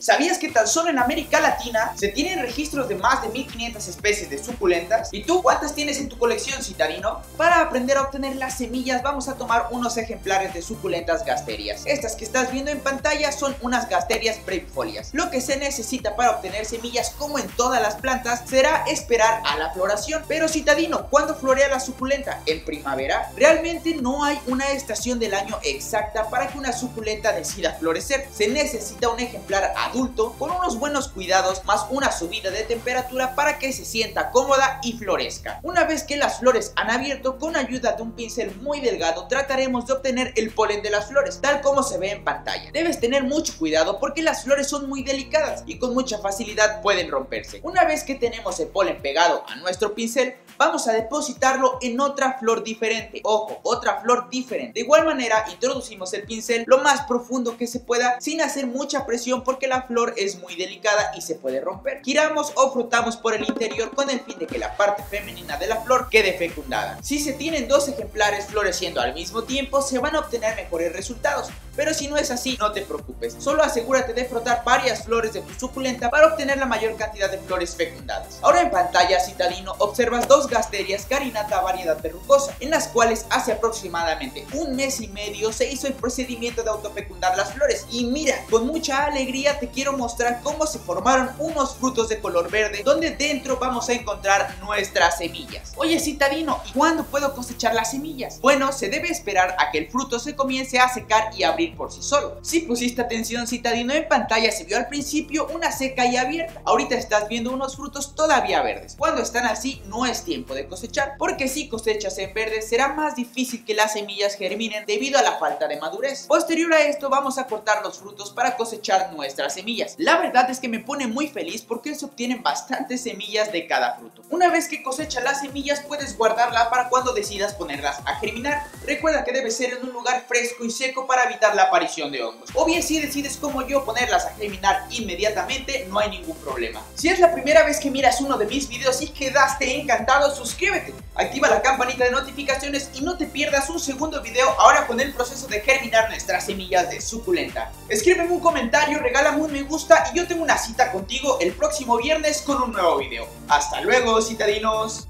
¿Sabías que tan solo en América Latina se tienen registros de más de 1500 especies de suculentas? ¿Y tú cuántas tienes en tu colección, citadino? Para aprender a obtener las semillas vamos a tomar unos ejemplares de suculentas gasterias. Estas que estás viendo en pantalla son unas gasterias breakfolias. Lo que se necesita para obtener semillas como en todas las plantas será esperar a la floración. Pero citadino, ¿cuándo florea la suculenta? ¿En primavera? Realmente no hay una estación del año exacta para que una suculenta decida florecer. Se necesita un ejemplar adulto con unos buenos cuidados más una subida de temperatura para que se sienta cómoda y florezca. Una vez que las flores han abierto, con ayuda de un pincel muy delgado trataremos de obtener el polen de las flores, tal como se ve en pantalla. Debes tener mucho cuidado porque las flores son muy delicadas y con mucha facilidad pueden romperse. Una vez que tenemos el polen pegado a nuestro pincel, vamos a depositarlo en otra flor diferente. Ojo, otra flor diferente. De igual manera, introducimos el pincel lo más profundo que se pueda sin hacer mucha presión porque la flor es muy delicada y se puede romper. Giramos o frotamos por el interior con el fin de que la parte femenina de la flor quede fecundada. Si se tienen dos ejemplares floreciendo al mismo tiempo, se van a obtener mejores resultados. Pero si no es así, no te preocupes. Solo asegúrate de frotar varias flores de tu suculenta para obtener la mayor cantidad de flores fecundadas. Ahora en pantalla, citadino, observas dos gasterias carinata variedad verrucosa, en las cuales hace aproximadamente un mes y medio se hizo el procedimiento de autofecundar las flores. Y mira, con mucha alegría te quiero mostrar cómo se formaron unos frutos de color verde, donde dentro vamos a encontrar nuestras semillas. Oye, citadino, ¿y cuándo puedo cosechar las semillas? Bueno, se debe esperar a que el fruto se comience a secar y abrir por sí solo. Si pusiste atención, citadino, en pantalla se vio al principio una seca y abierta. Ahorita estás viendo unos frutos todavía verdes. Cuando están así, no es tiempo de cosechar, porque si cosechas en verde será más difícil que las semillas germinen debido a la falta de madurez. Posterior a esto, vamos a cortar los frutos para cosechar nuestras semillas. La verdad es que me pone muy feliz porque se obtienen bastantes semillas de cada fruto. Una vez que cosechas las semillas, puedes guardarla para cuando decidas ponerlas a germinar. Recuerda que debe ser en un lugar fresco y seco para evitar la aparición de hongos. O bien si decides como yo ponerlas a germinar inmediatamente, no hay ningún problema. Si es la primera vez que miras uno de mis videos y quedaste encantado, suscríbete, activa la campanita de notificaciones y no te pierdas un segundo video ahora con el proceso de germinar nuestras semillas de suculenta. Escríbeme un comentario, regálame un me gusta y yo tengo una cita contigo el próximo viernes con un nuevo video. Hasta luego, citadinos.